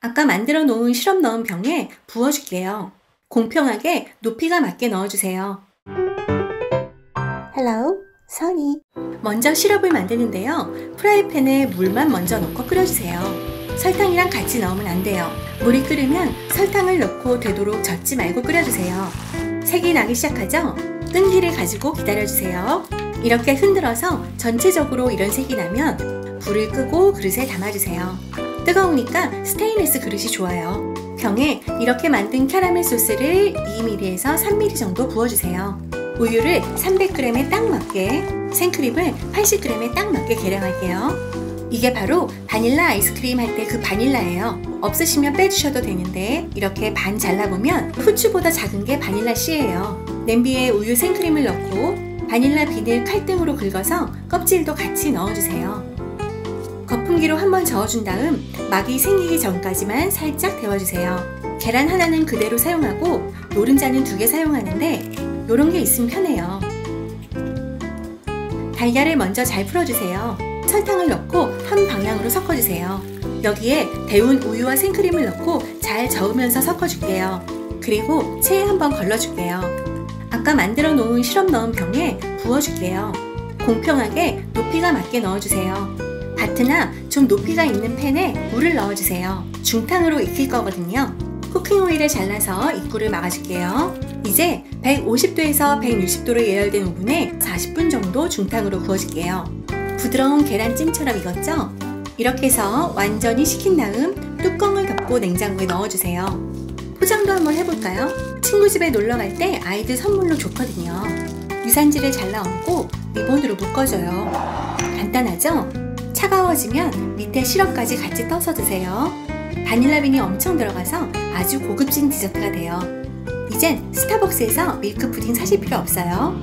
아까 만들어 놓은 시럽 넣은 병에 부어줄게요. 공평하게 높이가 맞게 넣어주세요. Hello, 선이. 먼저 시럽을 만드는데요. 프라이팬에 물만 먼저 넣고 끓여주세요. 설탕이랑 같이 넣으면 안 돼요. 물이 끓으면 설탕을 넣고 되도록 젓지 말고 끓여주세요. 색이 나기 시작하죠? 끈기를 가지고 기다려주세요. 이렇게 흔들어서 전체적으로 이런 색이 나면 불을 끄고 그릇에 담아주세요. 뜨거우니까 스테인리스 그릇이 좋아요. 병에 이렇게 만든 캐러멜 소스를 2mm에서 3mm 정도 부어주세요. 우유를 300g에 딱 맞게, 생크림을 80g에 딱 맞게 계량할게요. 이게 바로 바닐라 아이스크림 할 때 그 바닐라예요. 없으시면 빼주셔도 되는데 이렇게 반 잘라보면 후추보다 작은 게 바닐라 씨예요. 냄비에 우유 생크림을 넣고 바닐라 비닐 칼등으로 긁어서 껍질도 같이 넣어주세요. 거품기로 한번 저어준 다음 막이 생기기 전까지만 살짝 데워주세요. 계란 하나는 그대로 사용하고 노른자는 두 개 사용하는데 이런 게 있으면 편해요. 달걀을 먼저 잘 풀어주세요. 설탕을 넣고 한 방향으로 섞어주세요. 여기에 데운 우유와 생크림을 넣고 잘 저으면서 섞어줄게요. 그리고 체에 한번 걸러줄게요. 아까 만들어 놓은 시럽 넣은 병에 부어줄게요. 공평하게 높이가 맞게 넣어주세요. 바트나 좀 높이가 있는 팬에 물을 넣어주세요. 중탕으로 익힐 거거든요. 쿠킹 오일을 잘라서 입구를 막아줄게요. 이제 150도에서 160도로 예열된 오븐에 40분 정도 중탕으로 구워줄게요. 부드러운 계란찜처럼 익었죠? 이렇게 해서 완전히 식힌 다음 뚜껑을 덮고 냉장고에 넣어주세요. 포장도 한번 해볼까요? 친구 집에 놀러 갈 때 아이들 선물로 좋거든요. 유산지를 잘라 얹고 리본으로 묶어줘요. 간단하죠? 차가워지면 밑에 시럽까지 같이 떠서 드세요. 바닐라빈이 엄청 들어가서 아주 고급진 디저트가 돼요. 이젠 스타벅스에서 밀크 푸딩 사실 필요 없어요.